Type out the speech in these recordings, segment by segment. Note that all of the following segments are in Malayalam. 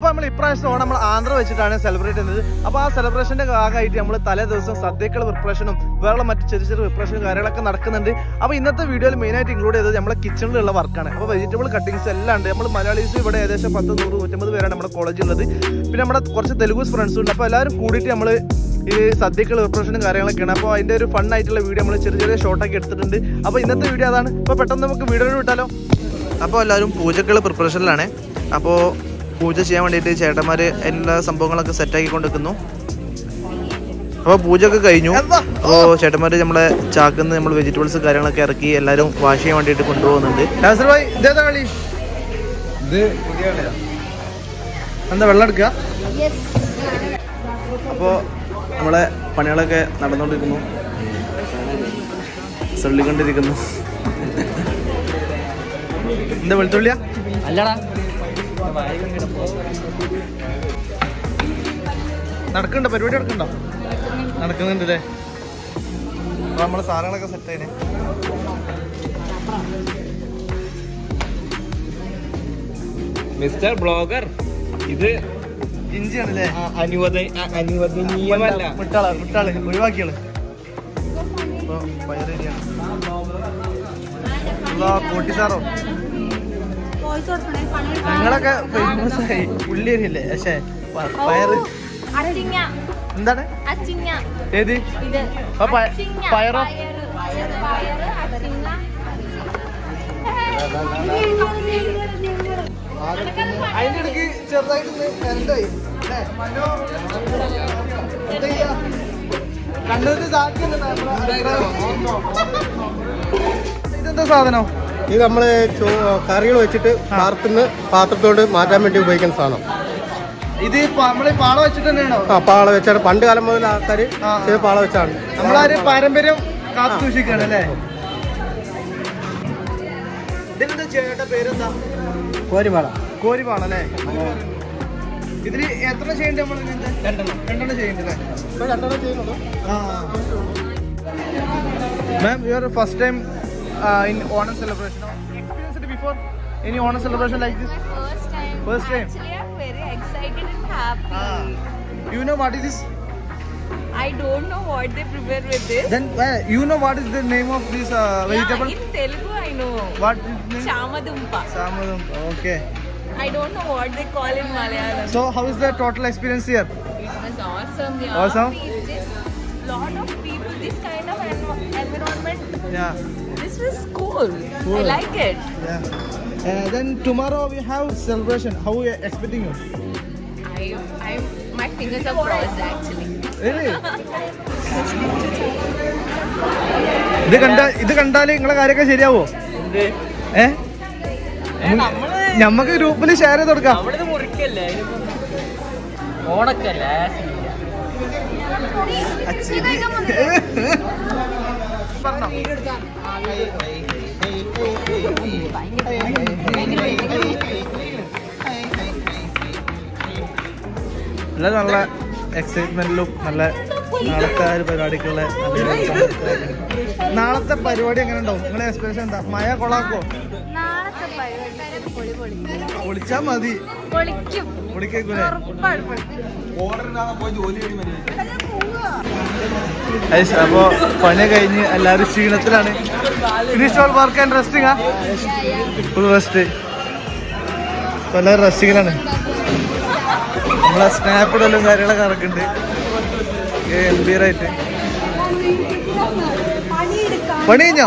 അപ്പൊ നമ്മൾ ഇപ്രാവശ്യം ഓണം നമ്മൾ ആന്ധ്ര വെച്ചിട്ടാണ് സെലിബ്രേറ്റ് ചെയ്യുന്നത്. അപ്പൊ ആ സെലിബ്രേഷന്റെ ഭാഗമായിട്ട് നമ്മൾ തലേ ദിവസം സദ്യക്കുള്ള പ്രിപ്പറേഷനും വേറെ മറ്റ് ചെറിയ ചെറിയ പ്രിപ്പറേഷനും കാര്യങ്ങളൊക്കെ നടക്കുന്നുണ്ട്. അപ്പൊ ഇന്നത്തെ വീഡിയോയിൽ മെയിൻ ആയിട്ട് ഇൻക്ലൂഡ് ചെയ്തത് നമ്മുടെ കിച്ചണിലുള്ള വർക്കാണ്. അപ്പൊ വെജിറ്റബിൾ കട്ടിങ്സ് എല്ലാം ഉണ്ട്. നമ്മൾ മലയാളീസ് ഇവിടെ ഏകദേശം പത്ത് നൂറ് നൂറ്റമ്പത് പേരാണ് നമ്മുടെ കോളേജിൽ ഉള്ളത്. പിന്നെ നമ്മുടെ കുറച്ച് തെലുഗു ഫ്രണ്ട്സും ഉണ്ട്. അപ്പൊ എല്ലാവരും കൂടിയിട്ട് നമ്മൾ ഈ സദ്യക്കുള്ള പ്രിപ്പറേഷനും കാര്യങ്ങളൊക്കെയാണ്. അപ്പോൾ അതിന്റെ ഒരു ഫൺ ആയിട്ടുള്ള വീഡിയോ നമ്മൾ ചെറിയ ചെറിയ ഷോർട്ടാക്കി എടുത്തിട്ടുണ്ട്. അപ്പോൾ ഇന്നത്തെ വീഡിയോ അതാണ്. അപ്പോൾ പെട്ടെന്ന് നമുക്ക് വീഡിയോ വിട്ടാലോ? അപ്പോൾ എല്ലാവരും പൂജക്കുള്ള പ്രിപ്പറേഷനിലാണ് അപ്പോൾ പൂജ ചെയ്യാൻ വേണ്ടിയിട്ട് ചേട്ടന്മാർ എല്ലാ സംഭവങ്ങളൊക്കെ സെറ്റാക്കി കൊണ്ടിരിക്കുന്നു. അപ്പോൾ പൂജ ഒക്കെ കഴിഞ്ഞു. അപ്പോൾ ചേട്ടന്മാർ നമ്മളെ ചാക്കുന്ന് നമ്മൾ വെജിറ്റബിൾസ് കാര്യങ്ങളൊക്കെ ഇറക്കി എല്ലാവരും വാഷ് ചെയ്യാൻ വേണ്ടിയിട്ട് കൊണ്ടുപോകുന്നുണ്ട്. എന്താ വെള്ളം എടുക്കുക അപ്പോൾ നമ്മളെ പണികളൊക്കെ നടന്നുകൊണ്ടിരിക്കുന്നു സള്ളിക്കൊണ്ടിരിക്കുന്നു. എന്താ വെളുത്തുള്ളിയാ? അല്ലടാ. നടക്കണ്ടോ പരിപാടി നടക്കണ്ടോ. നടക്കുന്നുണ്ട് അല്ലേ നമ്മളെ സാധനങ്ങളൊക്കെ സെറ്റ് ആയിനെ. മിസ്റ്റർ ബ്ലോഗർ ഇത് ഇഞ്ചിയാണല്ലേ? അനുവദ അനുവദനീയമല്ല. വിട്ടാൾ വിട്ടാൾ ഒഴിവാക്കിയാൾ കൂട്ടിസാറോ? നിങ്ങളൊക്കെ ഫേമസ് ആയി. ഉള്ളിയരിയല്ലേ പക്ഷേ പക്ഷെ പയറ്. എന്താണ്? ഏത്? പയറോ? അതിന്റെ ഇടയ്ക്ക് ചെറുതായിട്ടൊന്ന് കരണ്ടായി കണ്ണൂര് ഇതെന്താ സാധനം? ഇത് നമ്മൾ കറികൾ വെച്ചിട്ട് പാത്രത്തിന് പാത്രത്തോട് മാറ്റാൻ വേണ്ടി ഉപയോഗിക്കുന്ന സാധനം. ഇത് നമ്മൾ പാള വെച്ചിട്ട് തന്നെയാണോ? ആ പാള വെച്ചാണ്. പണ്ട് കാലം മുതൽ ആൾക്കാർ ആ, ആ. ഇത് പാള വെച്ചാണ്. നമ്മളാര് പാരമ്പര്യം കാത്തു സൂക്ഷിക്കാണ് അല്ലേ? ഇതിന്റെ ചേട്ട പേരെന്താ? കോരിപാള കോരിപ്പാണ് അല്ലേ? ഇതിൽ എത്ര ചെയ്യണ്ടേ നമ്മൾ രണ്ടെണ്ണം. ചെയ്യണ്ടല്ലേ ഇപ്പൊ രണ്ടെണ്ണം ആ ma'am you are first time uh, in honor celebration? Experienced it before? Any honor celebration like this? First time. First time. Actually, I'm very excited and happy. Ah. You know what is this? I don't know what they prepare with this. Then uh, you know what is the name of this uh, vegetable? Yeah, in Telugu I know. What is name? Chamadumpa. Chamadumpa. Okay. I don't know what they call in Malayalam. So how is the total experience here? It was awesome. Yeah. Awesome. Lot of people, this kind of environment. Yeah. This was cool. Cool. I like it. yeah uh, then tomorrow we have celebration how we are expecting you I, I, my fingers are crossed actually. really ഇത് കണ്ട ഇത് കണ്ടാൽ നിങ്ങളെ കാര്യമൊക്കെ ശരിയാവോ ഏ നമ്മക്ക് ഗ്രൂപ്പിൽ ഷെയർ ചെയ്ത് കൊടുക്കാം ഓണക്കല്ലേ നല്ല നല്ല എക്സൈറ്റ്മെന്റിലും നല്ല നാളത്തെ ആ ഒരു പരിപാടിക്കുള്ള. നാളത്തെ പരിപാടി എങ്ങനെ ഉണ്ടാവും? നിങ്ങളെ എക്സ്പെക്ടേഷൻ എന്താ? മഴ കൊളാക്കോ പൊളിച്ചാ മതി. അപ്പോ പണി കഴിഞ്ഞ് എല്ലാവരും ക്ഷീണത്തിലാണ്. Finish all work and resting ആ? ഫുൾ റെസ്റ്റ് ഇപ്പൊ എല്ലാവരും റെസ്റ്റിങ്ങിലാണ് നമ്മളെ സ്നാപ്പ് ഇടലും കാര്യങ്ങളൊക്കെ നടക്കുന്നുണ്ട് ഗംഭീരായിട്ട് പണി കഴിഞ്ഞോ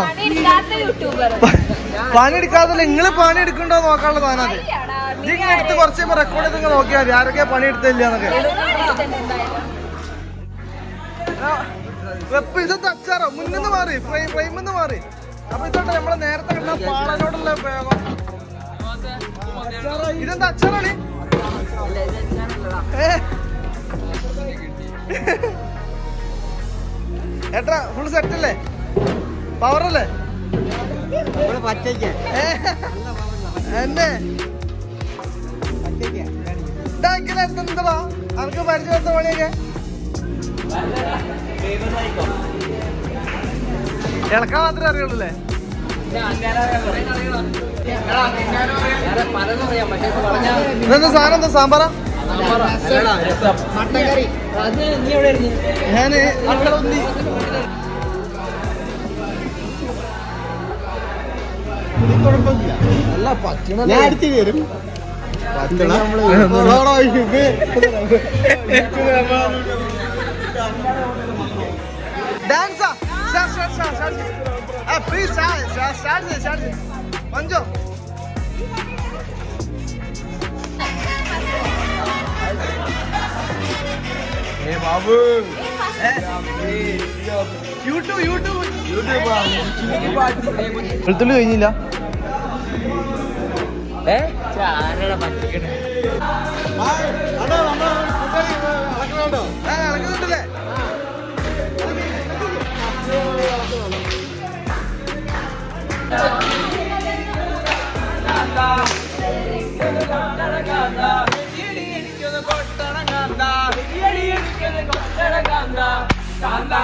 പണി എടുക്കാതെ നിങ്ങൾ പണി എടുക്കണ്ടോ നോക്കാനുള്ള സാധനം അത്. നിങ്ങൾ എടുത്ത് കുറച്ച് റെക്കോർഡ് ചെയ്ത് നിങ്ങൾ നോക്കിയാൽ മതി. ആരൊക്കെ പണി എടുത്തില്ല എന്നൊക്കെ വെപ്പ് ഇതൊക്കെ അച്ചാറോ മുന്നിന്ന് മാറി. ഫ്രെയിം ഫ്രെയിമിന്ന് മാറി. അപ്പൊ ഇതോട്ടെ നമ്മളെ നേരത്തെ കണ്ട പാളനോടുള്ള ഉപയോഗം. ഇതെന്താ അച്ചാറാണ്? ഏട്ടാ ഫുൾ സെറ്റ് അല്ലേ? പവർ അല്ലേ? ഏ? എന്നെ? ഇതാക്കിയാ അവർക്ക് പരിചയത്ത പണിയൊക്കെ? ഇളക്കാൻ മാത്രമേ അറിയുള്ളൂ അല്ലേ? ഇതെന്താ സാധനം എന്താ സാമ്പാറാ ഞാൻ അല്ല പറ്റണ ഞാൻ അടുത്ത് വരും ഡാൻസാ please start start start start Manju ഏ ബാബു യൂട്യൂബ് യൂട്യൂബ് വെളുത്തുള്ളി കഴിഞ്ഞില്ല ഏ 나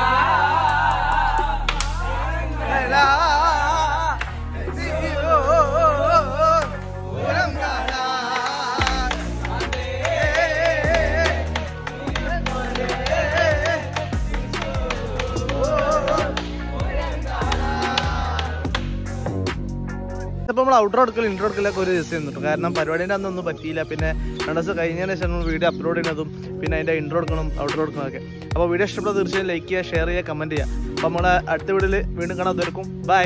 ഇളകുന്നുണ്ടല്ലേ നമ്മൾ ഔട്ടർ എടുക്കൽ ഇൻട്രോ എടുക്കലൊക്കെ ഒരു ദിവസം നിന്നിട്ടു. കാരണം പരിപാടിന്റെ അന്നൊന്നും പറ്റിയില്ല. പിന്നെ രണ്ട് ദിവസം കഴിഞ്ഞതിന് ശേഷം നമ്മൾ വീഡിയോ അപ്ലോഡ് ചെയ്യുന്നതും പിന്നെ അതിന്റെ ഇൻട്രോ എടുക്കണം ഔട്ടർ എടുക്കണമൊക്കെ അപ്പോൾ വീഡിയോ ഇഷ്ടപ്പെട്ട തീർച്ചയായും ലൈക്ക് ചെയ്യുക ഷെയർ ചെയ്യുക കമന്റ് ചെയ്യുക. അപ്പോൾ നമ്മളെ അടുത്ത വീഡിയോയിൽ വീണ്ടും കാണാൻ തീർക്കും ബൈ